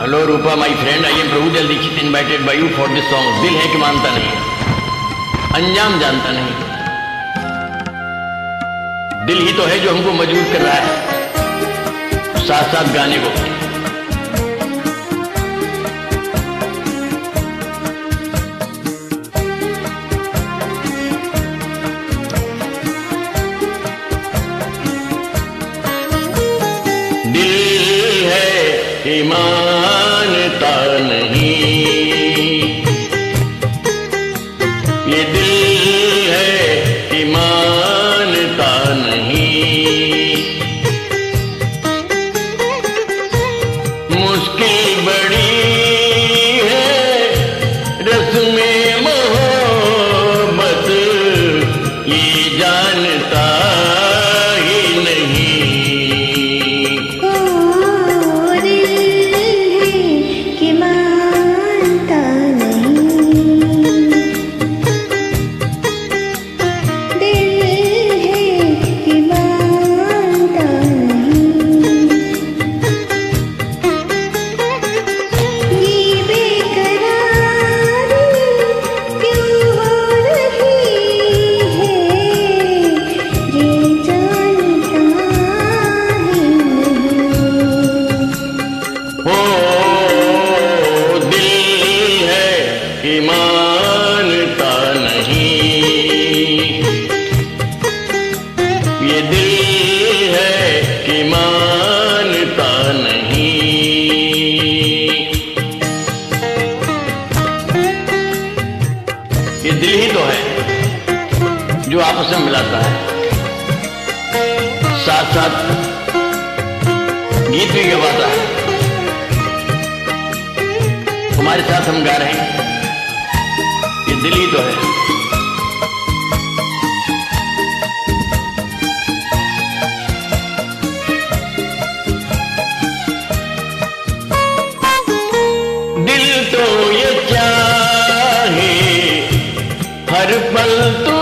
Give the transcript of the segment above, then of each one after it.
Hello Rupa my friend I am Prabhu Dal Dikshit invited by you for this song Dil Hai Ki मानता नहीं? अंजाम जानता नहीं। दिल ही तो है जो हमको मजबूर कर रहा है। साथ साथ गाने को दिल है ईमानता मुश्किल जो आपस में मिलाता है। साथ साथ गीत भी गवाता है। हमारे साथ हम गा रहे हैं। ये दिल ही तो है। दिल तो ये चाहे, हर पल तुम्हें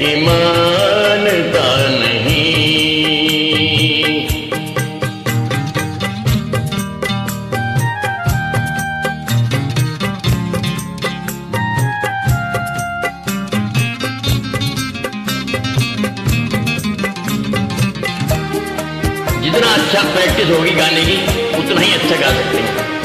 कि मानता नहीं। जितना अच्छा प्रैक्टिस होगी गाने की, उतना ही अच्छा गा सकते हैं।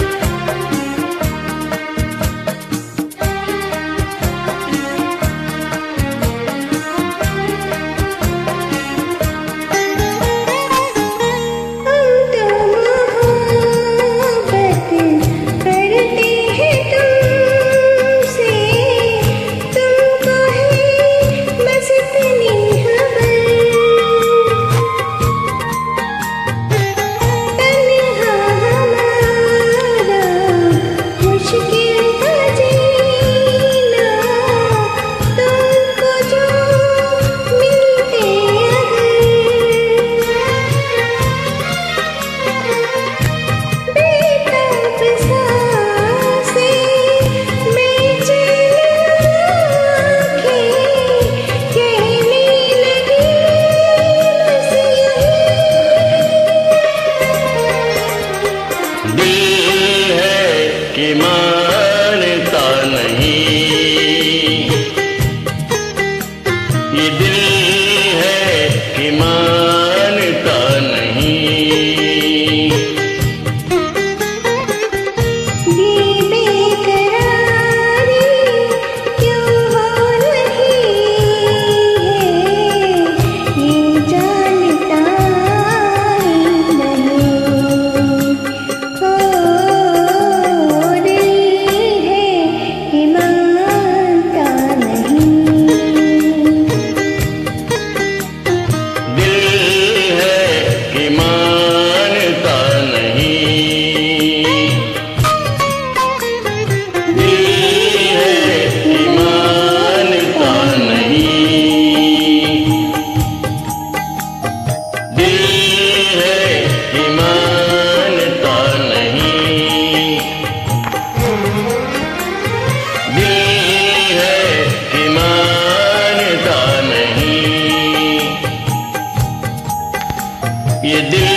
ये दिल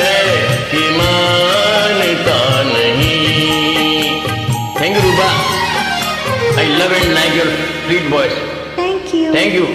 Hai Ki Manta Nahin. Thank you Rupa I love and like your sweet voice thank you thank you